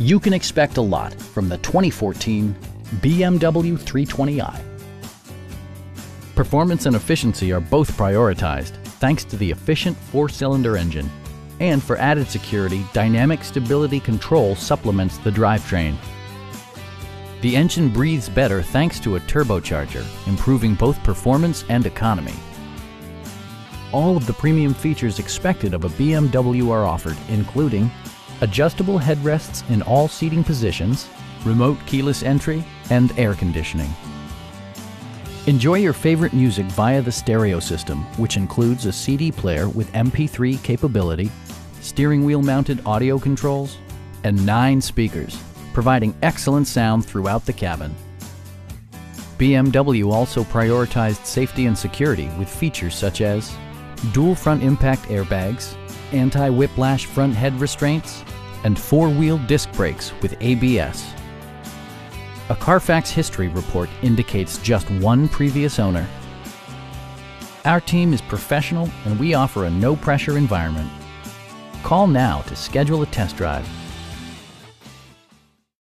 You can expect a lot from the 2014 BMW 320i. Performance and efficiency are both prioritized thanks to the efficient four-cylinder engine. And for added security, Dynamic Stability Control supplements the drivetrain. The engine breathes better thanks to a turbocharger, improving both performance and economy. All of the premium features expected of a BMW are offered, including adjustable headrests in all seating positions, remote keyless entry, and air conditioning. Enjoy your favorite music via the stereo system, which includes a CD player with MP3 capability, steering wheel mounted audio controls, and nine speakers, providing excellent sound throughout the cabin. BMW also prioritized safety and security with features such as dual front impact airbags, anti-whiplash front head restraints, and four-wheel disc brakes with ABS. A Carfax history report indicates just one previous owner. Our team is professional and we offer a no-pressure environment. Call now to schedule a test drive